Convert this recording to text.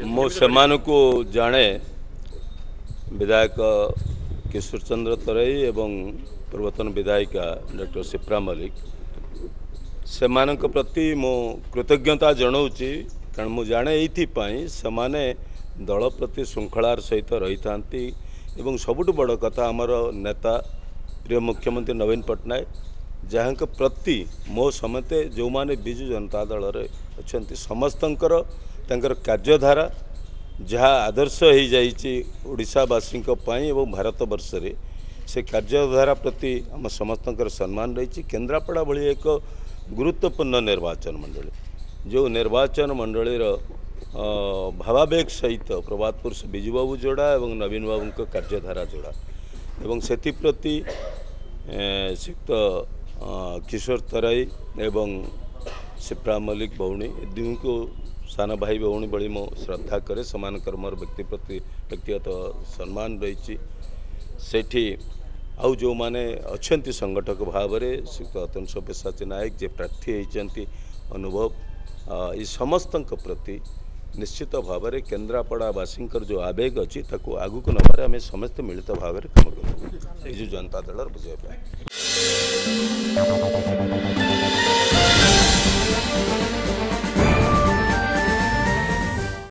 ମୁଁ ସେମାନଙ୍କୁ ଜାଣେ ବିଧାୟକ କିଶୋର ଚନ୍ଦ୍ର ତରାଇ ଏବଂ ପୂର୍ବତନ ବିଧାୟିକା ଡକ୍ଟର ସିପ୍ରା ମଲ୍ଲିକ ସେମାନଙ୍କ ପ୍ରତି ମୁଁ କୃତଜ୍ଞତା ଜଣାଉଛି କାରଣ ମୁଁ ଜାଣେ ଏଇଥିପାଇଁ ସେମାନେ ଦଳ ପ୍ରତି ଶୃଙ୍ଖଳାର ସହିତ ରହିଥାନ୍ତି ଏବଂ ସବୁଠୁ ବଡ଼ କଥା ଆମର ନେତା ପ୍ରିୟ ମୁଖ୍ୟମନ୍ତ୍ରୀ ନବୀନ ପଟ୍ଟନାୟକ ଯାହାଙ୍କ ପ୍ରତି ମୋ ସମେତେ ଯେଉଁମାନେ ବିଜୁ ଜନତା ଦଳରେ ଅଛନ୍ତି। ସମସ୍ତଙ୍କର ତାଙ୍କର କାର୍ଯ୍ୟଧାରା ଯାହା ଆଦର୍ଶ ହୋଇଯାଇଛି ଓଡ଼ିଶାବାସୀଙ୍କ ପାଇଁ ଏବଂ ଭାରତବର୍ଷରେ ସେ କାର୍ଯ୍ୟଧାରା ପ୍ରତି ଆମ ସମସ୍ତଙ୍କର ସମ୍ମାନ ରହିଛି। କେନ୍ଦ୍ରାପଡ଼ା ଭଳି ଏକ ଗୁରୁତ୍ୱପୂର୍ଣ୍ଣ ନିର୍ବାଚନ ମଣ୍ଡଳୀ ଯେଉଁ ନିର୍ବାଚନ ମଣ୍ଡଳୀର ଭାବାବେଗ ସହିତ ପ୍ରଭାତପୁର ସେ ବିଜୁବାବୁ ଯୋଡ଼ା ଏବଂ ନବୀନ ବାବୁଙ୍କ କାର୍ଯ୍ୟଧାରା ଯୋଡ଼ା ଏବଂ ସେଥିପ୍ରତି ଅ, କିଶୋର ତରାଇ ଏବଂ सिप्रा मल्लिक भौणी दिउँ सान भाई भौणी भाई म श्रद्धा करे समान कर्म व्यक्ति प्रति व्यक्तिगत सम्मान रही सेठी आउ जो माने अच्छा संगठक भाव में श्री रतन पेशाची नायक जे प्रार्थी होती अनुभव ये समस्त प्रति निश्चित भाव में केन्द्रापड़ावासी जो आवेग अच्छी आगक नबार आम समस्त मिलित भाव में कम करूँ। जनता दल बुझे